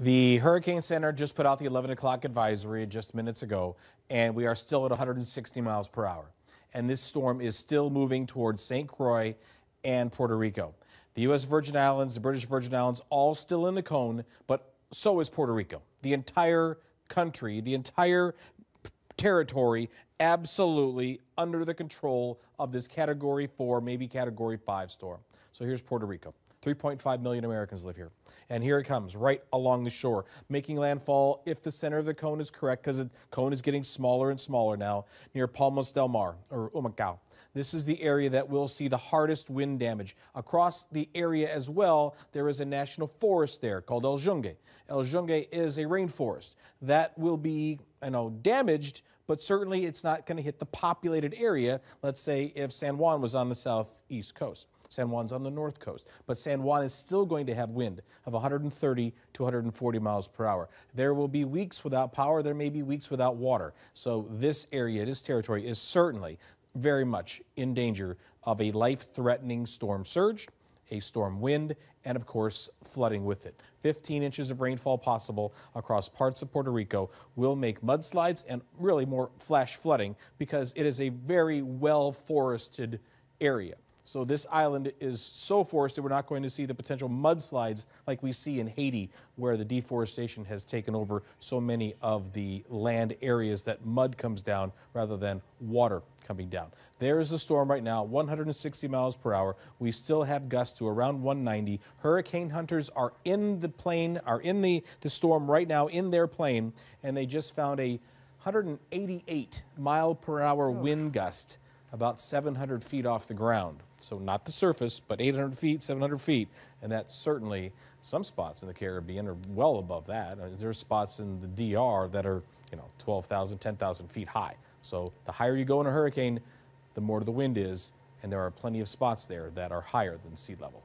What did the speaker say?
The Hurricane Center just put out the 11 o'clock advisory just minutes ago, and we are still at 160 miles per hour. And this storm is still moving towards St. Croix and Puerto Rico. The U.S. Virgin Islands, the British Virgin Islands, all still in the cone, but so is Puerto Rico. The entire country, the entire territory, absolutely under the control of this Category 4, maybe Category 5 storm. So here's Puerto Rico. 3.5 million Americans live here. And here it comes, right along the shore, making landfall if the center of the cone is correct, because the cone is getting smaller and smaller now, near Palmas del Mar, or Humacao. This is the area that will see the hardest wind damage. Across the area as well, there is a national forest there called El Yunque. El Yunque is a rainforest that will be, you know, damaged, but certainly it's not going to hit the populated area. Let's say if San Juan was on the southeast coast. San Juan's on the north coast. But San Juan is still going to have wind of 130 to 140 miles per hour. There will be weeks without power. There may be weeks without water. So this area, this territory, is certainly very much in danger of a life-threatening storm surge, a storm wind, and of course, flooding with it. 15 inches of rainfall possible across parts of Puerto Rico will make mudslides and really more flash flooding because it is a very well forested area. So this island is so forested, we're not going to see the potential mudslides like we see in Haiti, where the deforestation has taken over so many of the land areas that mud comes down rather than water coming down. There is a storm right now, 160 miles per hour. We still have gusts to around 190. Hurricane hunters are in the plane, are in the, the storm right now in their plane, and they just found a 188 mile per hour wind gust about 700 feet off the ground. So not the surface, but 800 feet, 700 feet. And that's certainly some spots in the Caribbean are well above that. Uh, there's spots in the DR that are, you know, 12,000, 10,000 feet high. So the higher you go in a hurricane, the more the wind is. And there are plenty of spots there that are higher than sea level.